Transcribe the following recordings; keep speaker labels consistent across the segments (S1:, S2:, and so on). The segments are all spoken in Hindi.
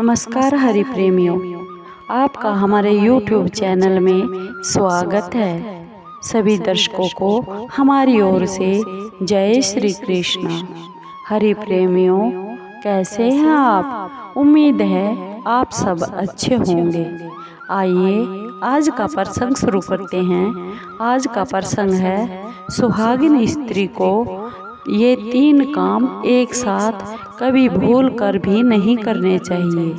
S1: नमस्कार हरि प्रेमियों आपका हमारे YouTube चैनल में स्वागत है। सभी दर्शकों को हमारी ओर से जय श्री कृष्ण। हरि प्रेमियों कैसे हैं आप? उम्मीद है आप सब अच्छे होंगे। आइए आज का प्रसंग शुरू करते हैं। आज का प्रसंग है सुहागिन स्त्री को ये तीन काम एक साथ कभी भूल कर भी नहीं करने चाहिए।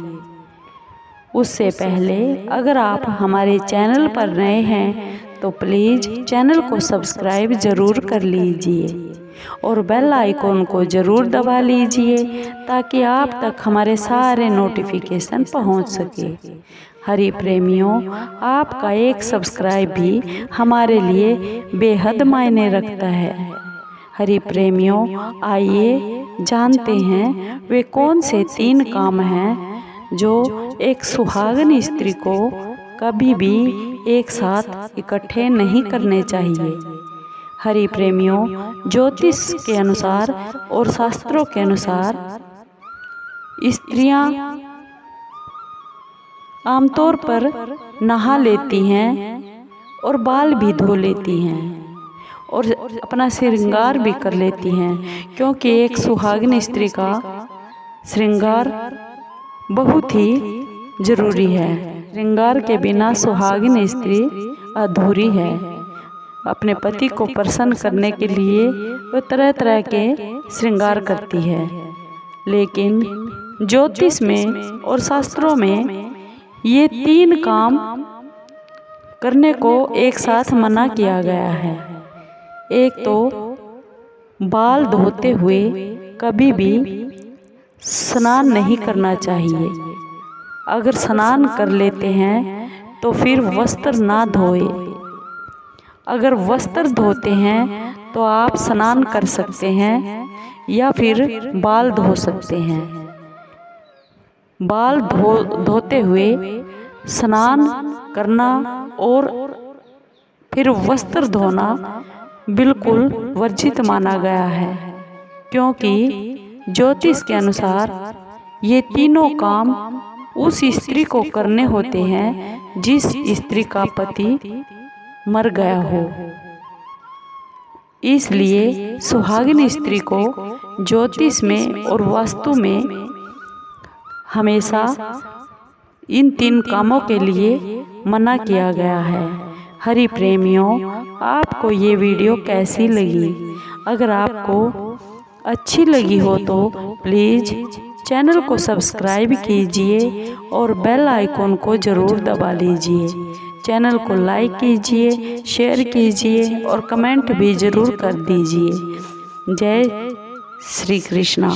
S1: उससे पहले अगर आप हमारे चैनल पर नए हैं तो प्लीज़ चैनल को सब्सक्राइब ज़रूर कर लीजिए और बेल आइकॉन को ज़रूर दबा लीजिए ताकि आप तक हमारे सारे नोटिफिकेशन पहुँच सके। हरी प्रेमियों, आपका एक सब्सक्राइब भी हमारे लिए बेहद मायने रखता है। हरि प्रेमियों आइए जानते हैं वे कौन से तीन काम हैं जो एक सुहागन स्त्री को कभी भी एक साथ इकट्ठे नहीं करने चाहिए। हरि प्रेमियों ज्योतिष के अनुसार और शास्त्रों के अनुसार स्त्रियाँ आमतौर पर नहा लेती हैं और बाल भी धो लेती हैं। और अपना श्रृंगार भी कर लेती हैं, क्योंकि एक सुहागिन स्त्री का श्रृंगार बहुत ही ज़रूरी है। श्रृंगार के बिना सुहागिन स्त्री अधूरी है। अपने पति को प्रसन्न करने के लिए वह तरह तरह के श्रृंगार करती है। लेकिन ज्योतिष में और शास्त्रों में ये तीन काम करने को एक साथ मना किया गया है। एक तो बाल धोते हुए कभी भी स्नान नहीं करना चाहिए। अगर स्नान कर लेते हैं तो फिर वस्त्र ना धोए। अगर वस्त्र धोते हैं तो आप स्नान कर सकते हैं या फिर बाल धो सकते हैं। बाल धो, धोते हुए स्नान करना और फिर वस्त्र धोना बिल्कुल वर्जित माना गया है, क्योंकि ज्योतिष के अनुसार ये तीनों काम उस स्त्री को करने होते हैं जिस स्त्री का पति मर गया हो। इसलिए सुहागिन स्त्री को ज्योतिष में और वास्तु में हमेशा इन तीन कामों के लिए मना किया गया है। हरि प्रेमियों, आपको ये वीडियो कैसी लगी? अगर आपको अच्छी लगी हो तो प्लीज़ चैनल को सब्सक्राइब कीजिए और बेल आइकॉन को ज़रूर दबा लीजिए। चैनल को लाइक कीजिए, शेयर कीजिए और कमेंट भी ज़रूर कर दीजिए। जय श्री कृष्णा।